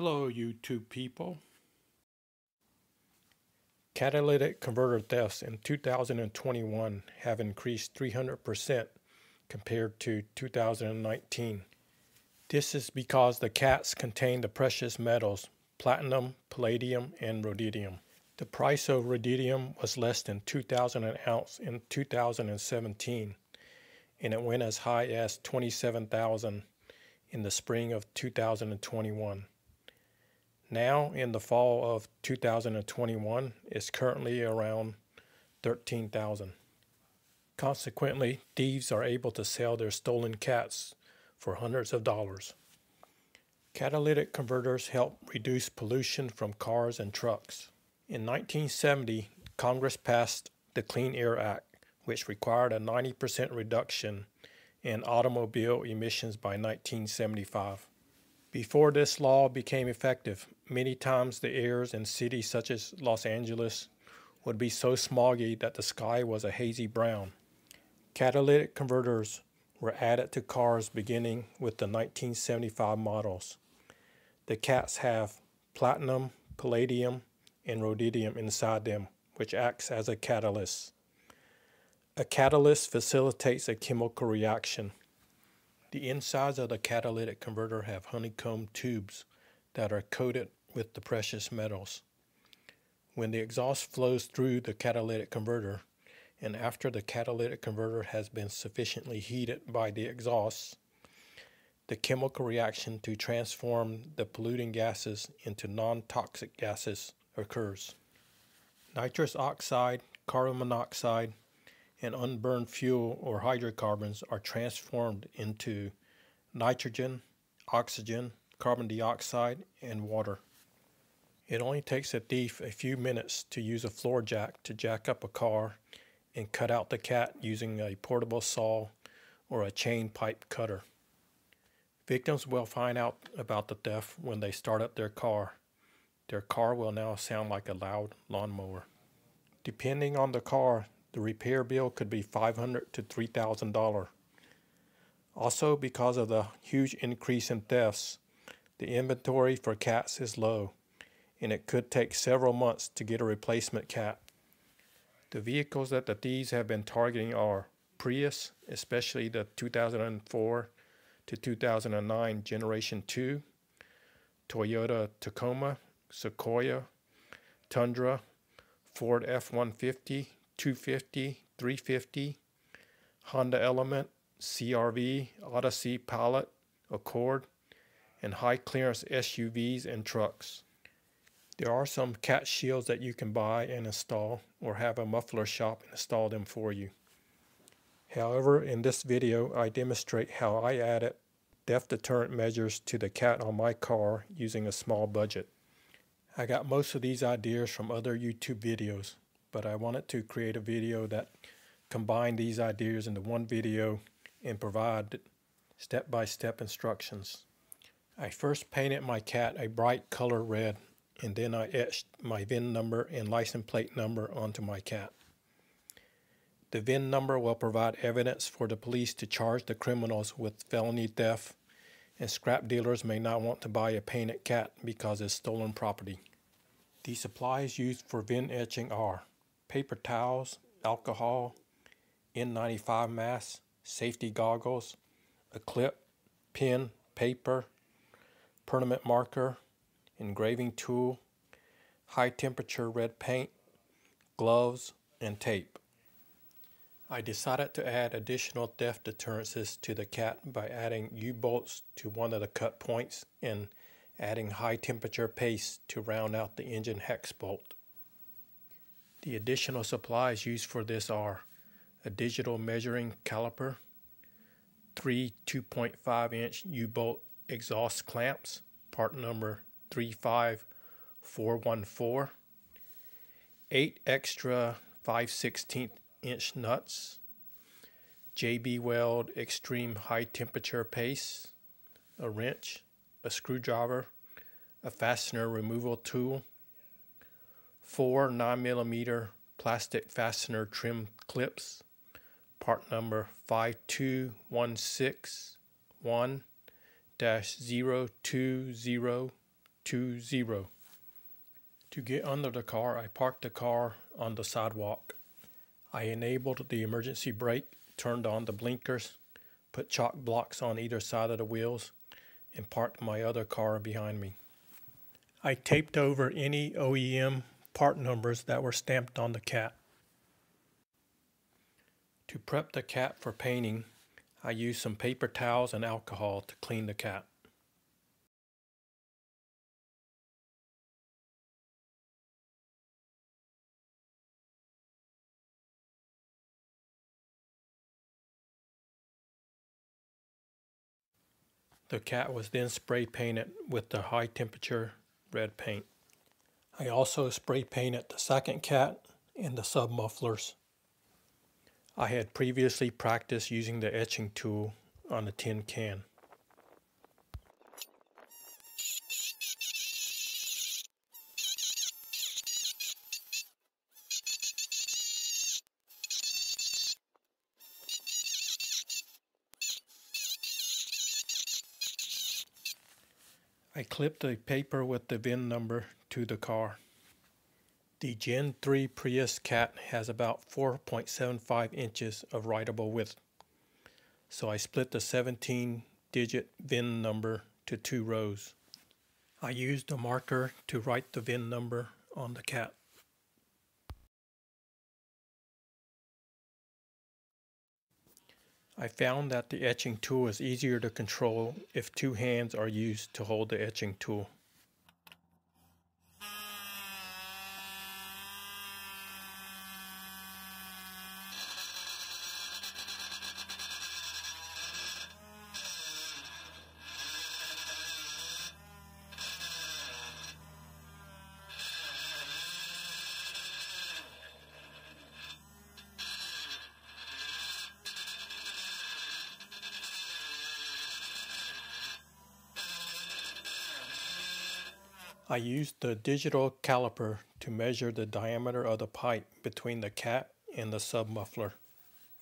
Hello, YouTube people. Catalytic converter thefts in 2021 have increased 300% compared to 2019. This is because the cats contain the precious metals platinum, palladium, and rhodium. The price of rhodium was less than 2000 an ounce in 2017 and it went as high as 27,000 in the spring of 2021. Now, in the fall of 2021, it's currently around 13,000. Consequently, thieves are able to sell their stolen cats for hundreds of dollars. Catalytic converters help reduce pollution from cars and trucks. In 1970, Congress passed the Clean Air Act which required a 90% reduction in automobile emissions by 1975. Before this law became effective, many times the airs in cities such as Los Angeles would be so smoggy that the sky was a hazy brown. Catalytic converters were added to cars beginning with the 1975 models. The cats have platinum, palladium, and rhodium inside them, which acts as a catalyst. A catalyst facilitates a chemical reaction. The insides of the catalytic converter have honeycomb tubes that are coated with the precious metals. When the exhaust flows through the catalytic converter, and after the catalytic converter has been sufficiently heated by the exhaust, the chemical reaction to transform the polluting gases into non-toxic gases occurs. Nitrous oxide, carbon monoxide, and unburned fuel or hydrocarbons are transformed into nitrogen, oxygen, carbon dioxide, and water. It only takes a thief a few minutes to use a floor jack to jack up a car and cut out the cat using a portable saw or a chain pipe cutter. Victims will find out about the theft when they start up their car. Their car will now sound like a loud lawnmower. Depending on the car, the repair bill could be 500 to $3,000. Also, because of the huge increase in thefts, the inventory for cats is low, and it could take several months to get a replacement cat. The vehicles that the thieves have been targeting are Prius, especially the 2004 to 2009 Generation 2, Toyota Tacoma, Sequoia, Tundra, Ford F-150, 250, 350, Honda Element, CRV, Odyssey Pilot, Accord, and high clearance SUVs and trucks. There are some cat shields that you can buy and install or have a muffler shop install them for you. However, in this video I demonstrate how I added theft deterrent measures to the cat on my car using a small budget. I got most of these ideas from other YouTube videos but I wanted to create a video that combined these ideas into one video and provide step-by-step -step instructions. I first painted my cat a bright color red and then I etched my VIN number and license plate number onto my cat. The VIN number will provide evidence for the police to charge the criminals with felony theft and scrap dealers may not want to buy a painted cat because it's stolen property. The supplies used for VIN etching are paper towels, alcohol, N95 mask, safety goggles, a clip, pen, paper, permanent marker, engraving tool, high temperature red paint, gloves, and tape. I decided to add additional theft deterrences to the cat by adding U-bolts to one of the cut points and adding high temperature paste to round out the engine hex bolt. The additional supplies used for this are a digital measuring caliper, three 2.5 inch U-bolt exhaust clamps, part number 35414, eight extra 5 16 inch nuts, JB Weld Extreme High Temperature Paste, a wrench, a screwdriver, a fastener removal tool, four 9 millimeter plastic fastener trim clips, part number 52161-02022 220. To get under the car, I parked the car on the sidewalk. I enabled the emergency brake, turned on the blinkers, put chalk blocks on either side of the wheels, and parked my other car behind me. I taped over any OEM part numbers that were stamped on the cat. To prep the cat for painting, I used some paper towels and alcohol to clean the cat. The cat was then spray painted with the high temperature red paint. I also spray painted the second cat and the sub mufflers. I had previously practiced using the etching tool on a tin can. I clipped the paper with the VIN number to the car. The Gen 3 Prius cat has about 4.75 inches of writable width. So I split the 17 digit VIN number to two rows. I used a marker to write the VIN number on the cat. I found that the etching tool is easier to control if two hands are used to hold the etching tool. I used the digital caliper to measure the diameter of the pipe between the cat and the submuffler.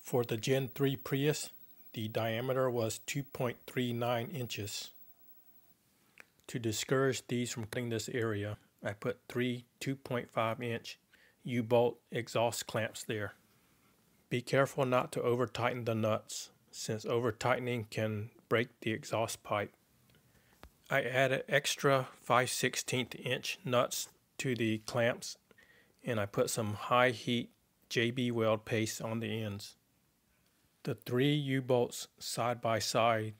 For the Gen 3 Prius, the diameter was 2.39 inches. To discourage these from cutting this area, I put three 2.5 inch U-bolt exhaust clamps there. Be careful not to over tighten the nuts, since over tightening can break the exhaust pipe. I added extra 5 16 inch nuts to the clamps and I put some high heat JB Weld paste on the ends. The three U-bolts side by side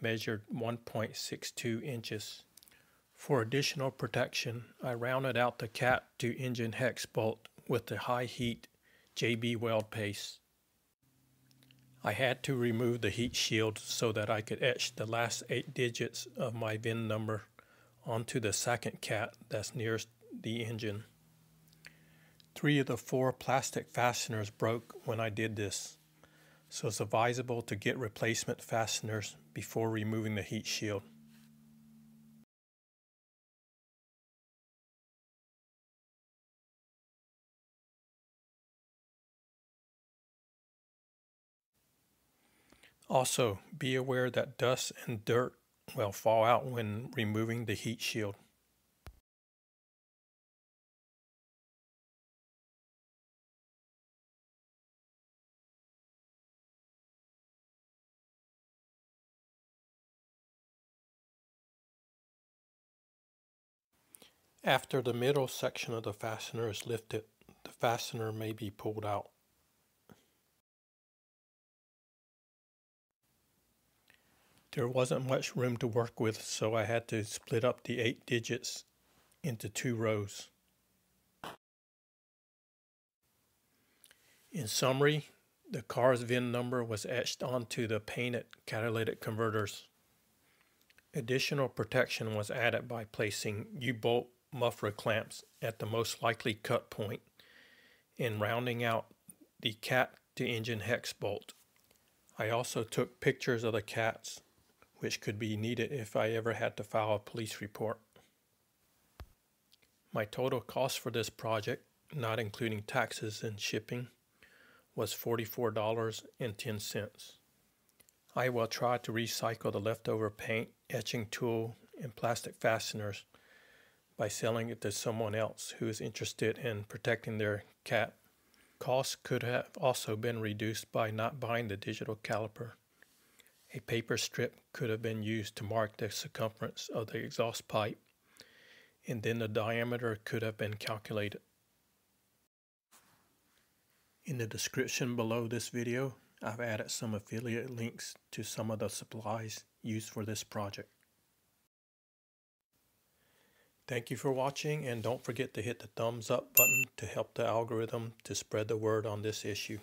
measured 1.62 inches. For additional protection, I rounded out the cat to engine hex bolt with the high heat JB Weld paste. I had to remove the heat shield so that I could etch the last eight digits of my VIN number onto the second cat that's nearest the engine. Three of the four plastic fasteners broke when I did this, so it's advisable to get replacement fasteners before removing the heat shield. Also, be aware that dust and dirt will fall out when removing the heat shield. After the middle section of the fastener is lifted, the fastener may be pulled out. There wasn't much room to work with, so I had to split up the eight digits into two rows. In summary, the car's VIN number was etched onto the painted catalytic converters. Additional protection was added by placing U-bolt muffler clamps at the most likely cut point and rounding out the cat to engine hex bolt. I also took pictures of the cats which could be needed if I ever had to file a police report. My total cost for this project, not including taxes and shipping, was $44.10. I will try to recycle the leftover paint, etching tool, and plastic fasteners by selling it to someone else who is interested in protecting their cat. Costs could have also been reduced by not buying the digital caliper. A paper strip could have been used to mark the circumference of the exhaust pipe, and then the diameter could have been calculated. In the description below this video, I've added some affiliate links to some of the supplies used for this project. Thank you for watching and don't forget to hit the thumbs up button to help the algorithm to spread the word on this issue.